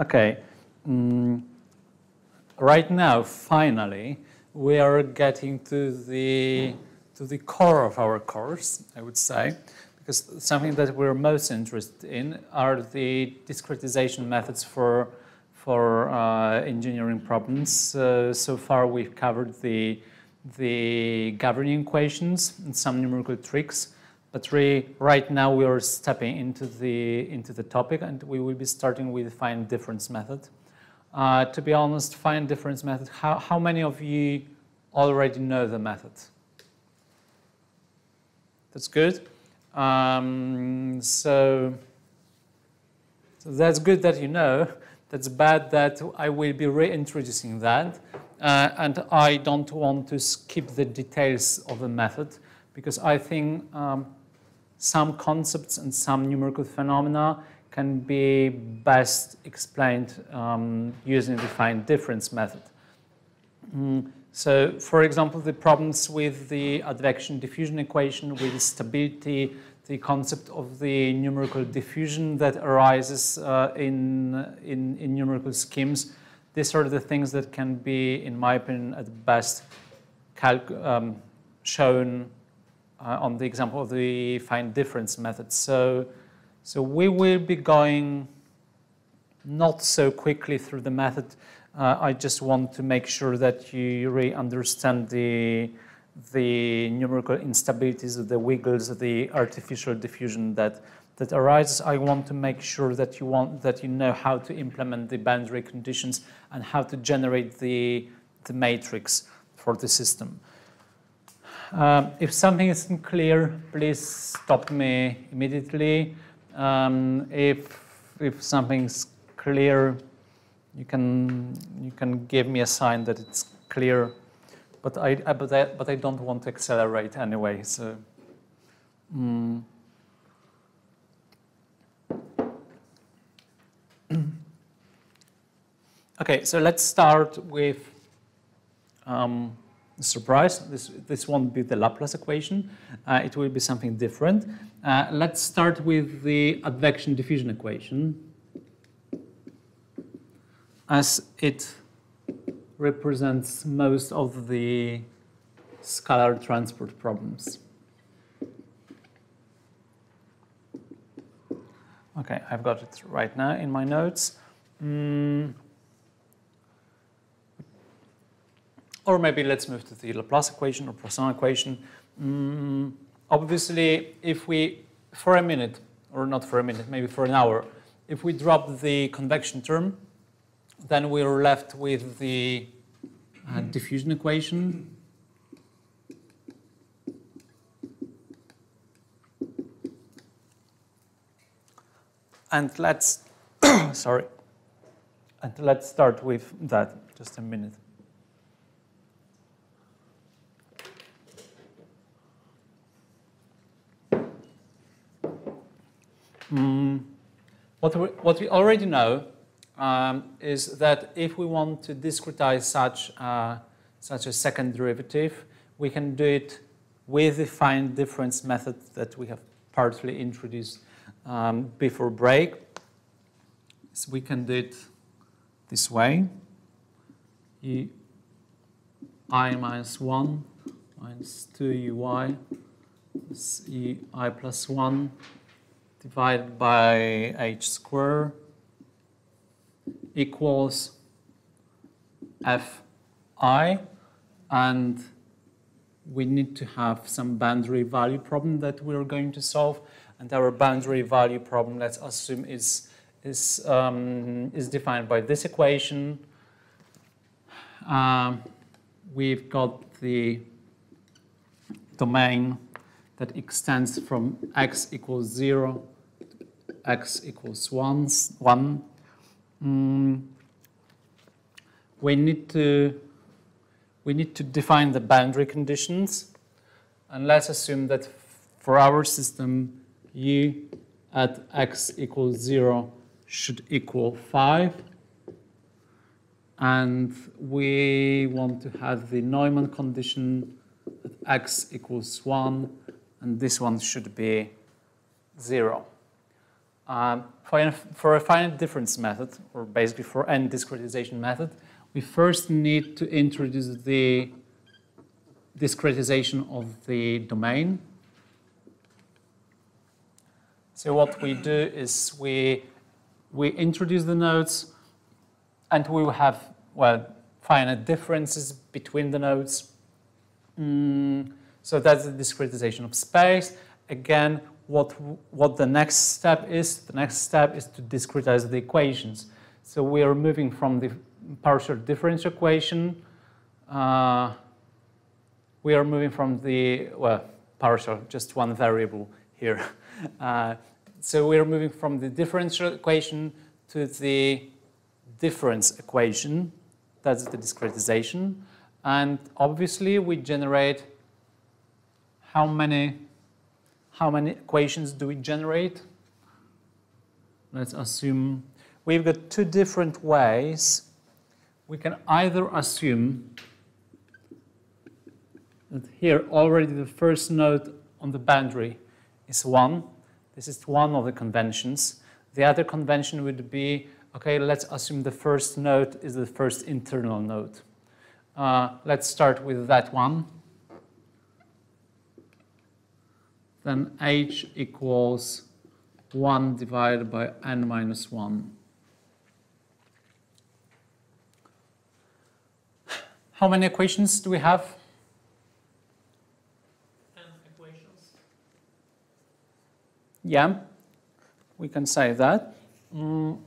Okay. Mm, right now, finally, we are getting to the to the core of our course, I would say, because something that we're most interested in are the discretization methods for for uh, engineering problems. Uh, so far, we've covered the the governing equations and some numerical tricks. But really, right now we are stepping into the into the topic, and we will be starting with finite difference method. Uh, to be honest, finite difference method. How how many of you already know the method? That's good. Um, so, so that's good that you know. That's bad that I will be reintroducing that. Uh, and I don't want to skip the details of the method because I think um, some concepts and some numerical phenomena can be best explained um, using the finite difference method. Mm, so, for example, the problems with the advection diffusion equation, with stability, the concept of the numerical diffusion that arises uh, in, in, in numerical schemes, these are the things that can be, in my opinion, at best um, shown uh, on the example of the finite difference method. So, so we will be going not so quickly through the method. Uh, I just want to make sure that you really understand the, the numerical instabilities, the wiggles, the artificial diffusion that, that arises. I want to make sure that you, want, that you know how to implement the boundary conditions and how to generate the, the matrix for the system. Um, if something isn't clear, please stop me immediately. Um, if if something's clear, you can you can give me a sign that it's clear. But I, I but I but I don't want to accelerate anyway. So. Mm. okay, so let's start with. Um, surprise, this, this won't be the Laplace equation. Uh, it will be something different. Uh, let's start with the advection diffusion equation as it represents most of the scalar transport problems. Okay, I've got it right now in my notes. Mm. Or maybe let's move to the Laplace equation or Poisson equation. Mm, obviously, if we, for a minute, or not for a minute, maybe for an hour, if we drop the convection term, then we're left with the uh, diffusion equation. And let's, sorry, and let's start with that, just a minute. Mm, what, we, what we already know um, is that if we want to discretize such, uh, such a second derivative, we can do it with the finite difference method that we have partly introduced um, before break. So we can do it this way. E i minus 1 minus 2 uy is e i plus 1 divided by h squared equals fi and we need to have some boundary value problem that we're going to solve. And our boundary value problem let's assume is is um, is defined by this equation. Um, we've got the domain that extends from x equals 0 to x equals 1. one. Mm, we need to we need to define the boundary conditions and let's assume that for our system u at x equals 0 should equal 5 and we want to have the Neumann condition at x equals 1 and this one should be 0. Um, for, for a finite difference method, or basically for any discretization method, we first need to introduce the discretization of the domain. So what we do is we, we introduce the nodes and we will have, well, finite differences between the nodes. Mm, so that's the discretization of space. Again, what, what the next step is, the next step is to discretize the equations. So we are moving from the partial differential equation. Uh, we are moving from the, well, partial, just one variable here. Uh, so we are moving from the differential equation to the difference equation. That's the discretization. And obviously we generate how many, how many equations do we generate? Let's assume we've got two different ways we can either assume that here already the first node on the boundary is 1. This is one of the conventions. The other convention would be, okay, let's assume the first node is the first internal node. Uh, let's start with that one. Then h equals 1 divided by n minus 1. How many equations do we have? N equations. Yeah, we can say that. Mm,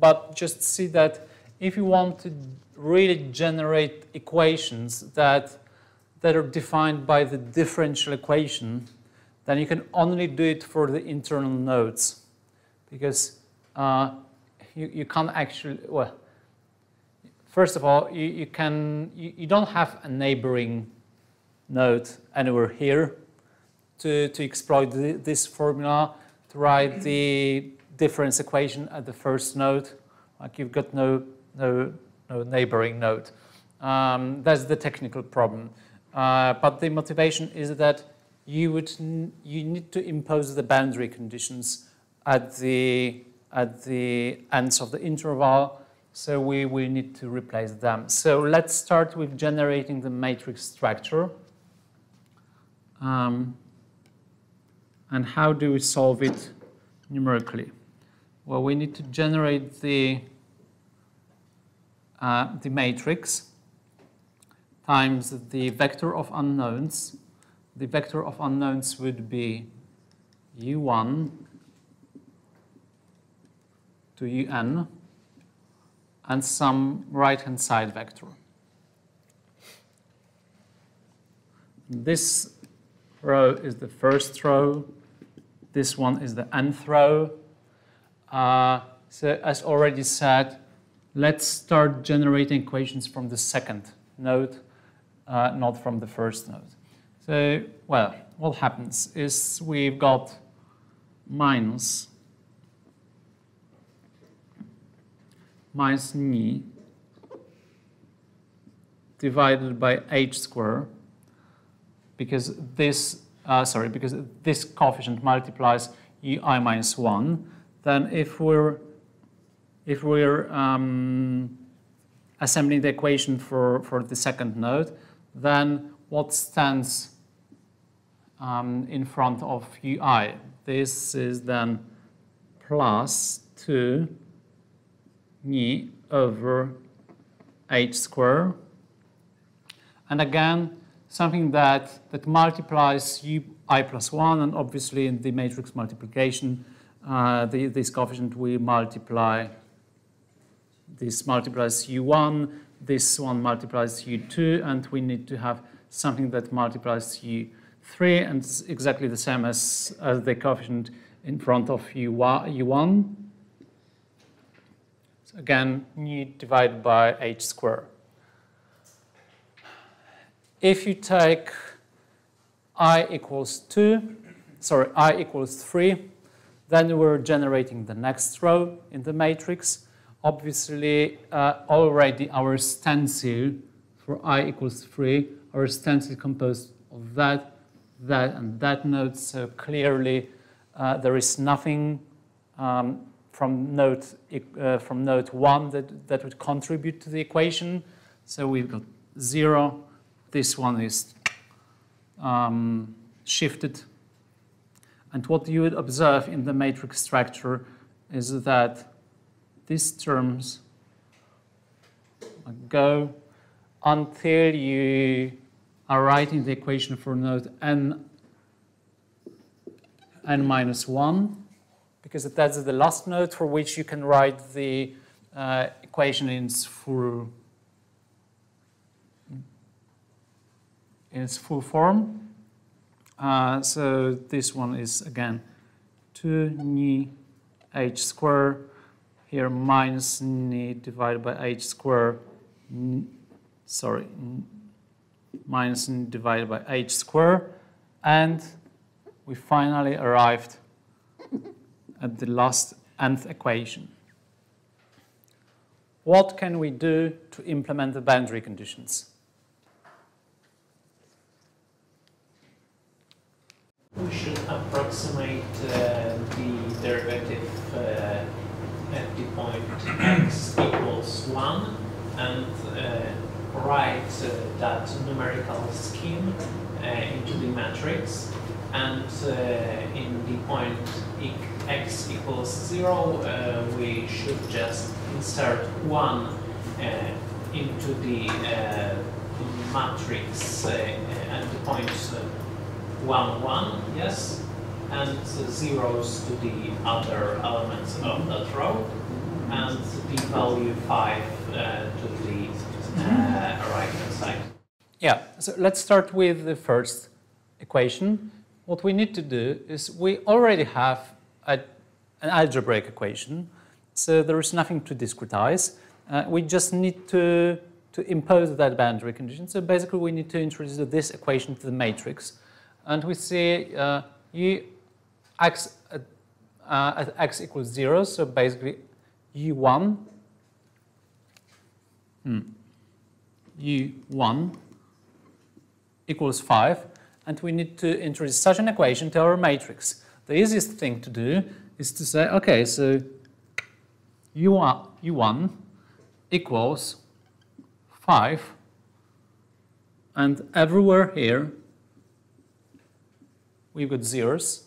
but just see that if you want to really generate equations that, that are defined by the differential equation, then you can only do it for the internal nodes. Because uh, you, you can't actually, well, First of all, you, you can you, you, don't have a neighboring node anywhere here to, to exploit the, this formula to write the difference equation at the first node. Like you've got no no no neighboring node. Um, that's the technical problem. Uh, but the motivation is that you would you need to impose the boundary conditions at the at the ends of the interval so we will need to replace them. So let's start with generating the matrix structure. Um, and how do we solve it numerically? Well, we need to generate the, uh, the matrix times the vector of unknowns. The vector of unknowns would be u1 to un and some right-hand side vector. This row is the first row. This one is the nth row. Uh, so as already said, let's start generating equations from the second node, uh, not from the first node. So, well, what happens is we've got minus minus ni divided by h square because this, uh, sorry, because this coefficient multiplies ui minus 1, then if we're, if we're um, assembling the equation for, for the second node, then what stands um, in front of ui? This is then plus 2 me over h square. And again, something that, that multiplies u i plus 1, and obviously in the matrix multiplication, uh, the, this coefficient will multiply, this multiplies u1, this one multiplies u2, and we need to have something that multiplies u3, and it's exactly the same as, as the coefficient in front of u1. So again, mu divided by h squared. If you take i equals 2, sorry, i equals 3, then we're generating the next row in the matrix. Obviously, uh, already our stencil for i equals 3, our stencil composed of that, that, and that node. So clearly, uh, there is nothing um, from note, uh, from node one that that would contribute to the equation. So we've got zero. This one is um, shifted. And what you would observe in the matrix structure is that these terms go until you are writing the equation for node n n minus 1, because that's the last node for which you can write the uh, equation in its full, in its full form. Uh, so this one is again 2 ni h square here minus ni divided by h square sorry minus n divided by h square and we finally arrived at the last nth equation. What can we do to implement the boundary conditions? We should approximate uh, the derivative uh, at the point x equals 1 and uh, write uh, that numerical scheme uh, into the matrix and uh, in the point x equals 0 uh, we should just insert 1 uh, into the matrix at the point 1 1 yes and zeros to the other elements of that row and the value 5 uh, to the uh, right hand side. Yeah, so let's start with the first equation what we need to do is we already have a, an algebraic equation, so there is nothing to discretize. Uh, we just need to, to impose that boundary condition. So basically we need to introduce this equation to the matrix. And we see uh, u x at, uh, at x equals 0, so basically u1 hmm, u1 equals 5 and we need to introduce such an equation to our matrix. The easiest thing to do is to say, okay, so U1, U1 equals 5, and everywhere here we've got zeros,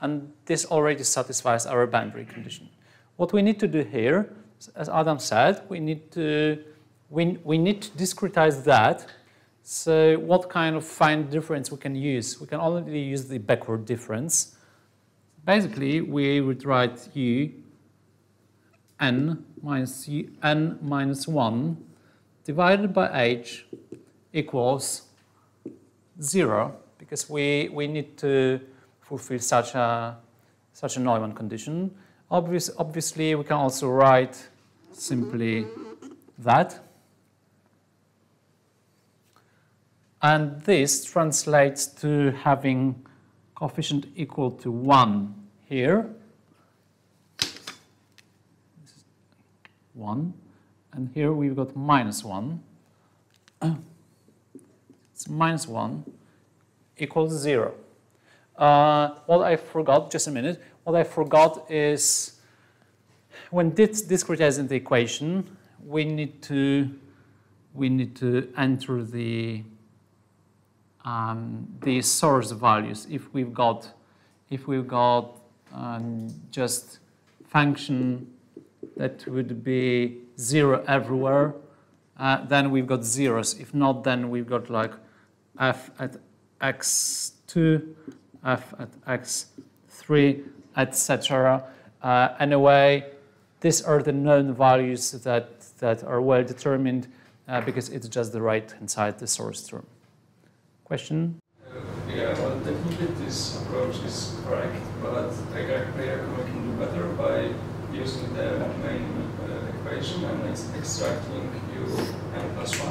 and this already satisfies our boundary condition. What we need to do here, as Adam said, we need to, we, we need to discretize that so what kind of finite difference we can use? We can only use the backward difference. Basically, we would write u n minus u n minus 1 divided by h equals 0 because we, we need to fulfill such a, such a Neumann condition. Obvious, obviously, we can also write simply that. And this translates to having coefficient equal to 1 here. 1. And here we've got minus 1. It's minus 1 equals 0. Uh, what I forgot, just a minute, what I forgot is when discretizing the equation, we need to we need to enter the um, the source values if we've got if we've got um, just function that would be zero everywhere, uh, then we've got zeros. If not, then we've got like f at x2, f at x3, etc. Uh, anyway, these are the known values that, that are well determined uh, because it's just the right-hand side, the source term. Question? Yeah, well, technically this approach is correct, but I, reckon we can do better by using the main uh, equation and ex extracting u n plus 1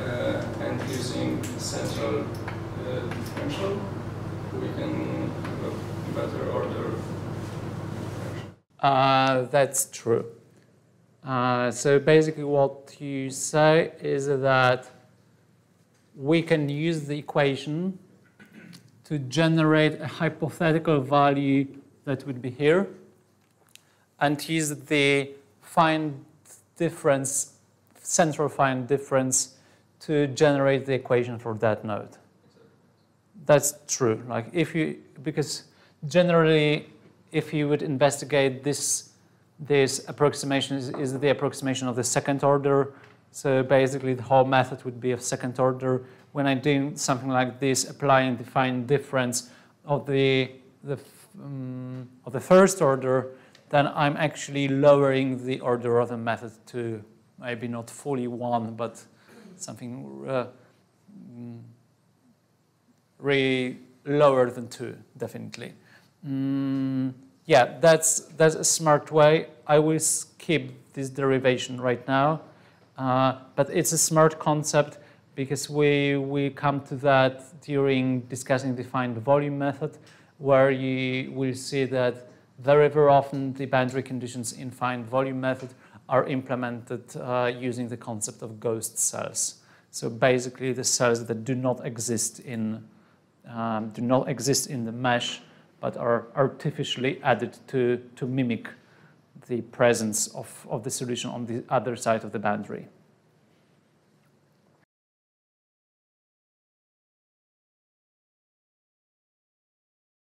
uh, and using central uh, differential, we can have a better order. Uh, that's true. Uh, so basically what you say is that we can use the equation to generate a hypothetical value that would be here. and use the finite difference, central finite difference to generate the equation for that node. That's true. Like if you, because generally, if you would investigate this, this approximation is, is the approximation of the second order. So basically, the whole method would be of second order. When I do something like this, applying the finite difference of the, the um, of the first order, then I'm actually lowering the order of the method to maybe not fully one, but something uh, mm, really lower than two, definitely. Mm, yeah, that's, that's a smart way. I will skip this derivation right now, uh, but it's a smart concept because we, we come to that during discussing the finite volume method, where you will see that very, very often the boundary conditions in finite volume method are implemented uh, using the concept of ghost cells. So basically the cells that do not exist in, um, do not exist in the mesh, but are artificially added to, to mimic the presence of, of the solution on the other side of the boundary.